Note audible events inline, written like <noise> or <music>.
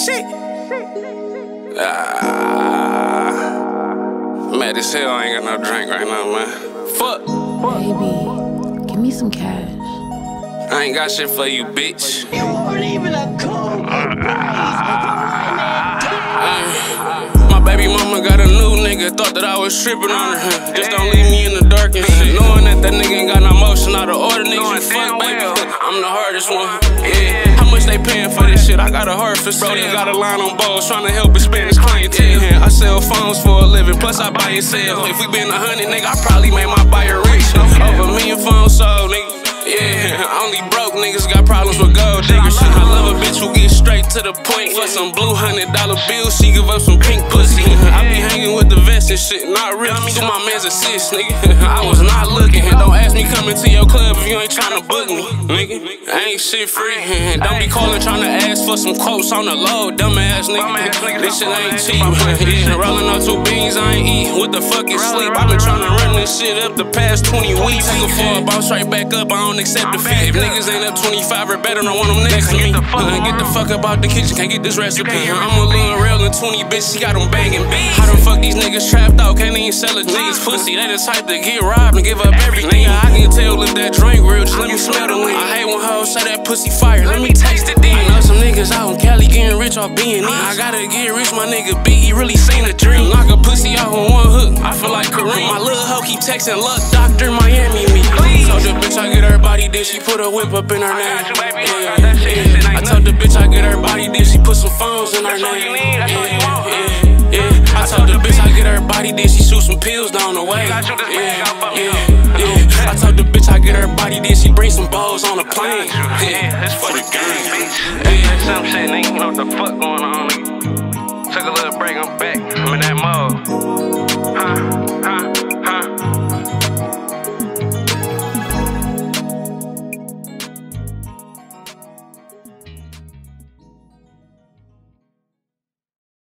shit. Ah, mad as hell, I ain't got no drink right now, man. Fuck. Baby, give me some cash. I ain't got shit for you, bitch. You weren't even a cool My baby mama got a new nigga, thought that I was tripping on her. Just don't leave me in the dark and shit. Knowing that that nigga ain't got no motion, out of order niggas you fuck, baby. I'm the hardest one. Yeah. How much they paying for this shit? I got a heart for sale. Got a line on balls, trying to help Spanish clientele. I sell phones for a living, plus I buy and sell. If we been a hundred, nigga, I probably made my buyer rich. Over a million phones sold, nigga. Yeah, only broke niggas got problems with gold diggers. Shit, I love a bitch who get straight to the point. For some blue hundred dollar bills, she give up some pink pussy. I be hanging with the vest and shit, not real. Do my man's assist, nigga. <laughs> I was not looking. Don't ask me coming to your club if you ain't trying to book me, nigga. I ain't shit free. <laughs> Don't be calling trying to ask for some quotes on the low, dumbass nigga. This shit ain't cheap. <laughs> Yeah, rolling up two beans, I ain't eat. What the fuck is sleep? I been trying to run this shit up the past 20 weeks. Take a fall, bounce right back up. I don't accept defeat. If niggas ain't up 25 or better, don't want them next to me. Uh, get the fuck up out the kitchen, can't get this recipe. I'm a little real and 20 bitches, got them banging beats. How the fuck these niggas trapped out, can't even sell a niggas pussy. They the type to get robbed and give up everything. Nigga, I can tell if that drink real, just let me smell the lean. I hate when hoes say that pussy fire, let me taste it then. I know some niggas out in Cali getting rich off being these. I gotta get rich, my nigga Biggie really seen a dream. Knock a pussy out on one hook, I feel like Kareem. My little hoe keep texting luck, Doctor Miami then she put a whip up in her name. Yeah, yeah. I told the bitch I get her body, then she put some phones in her name. Yeah, yeah. I told the bitch I get her body, then she shoot some pills down the way. Yeah, yeah, yeah. I told the bitch I get her body, then she bring some bows on a plane. Yeah, That's for the game, bitch. Hey, that's some shit, nigga. You know what the fuck going on. Took a little break, I'm back. I'm in that mode.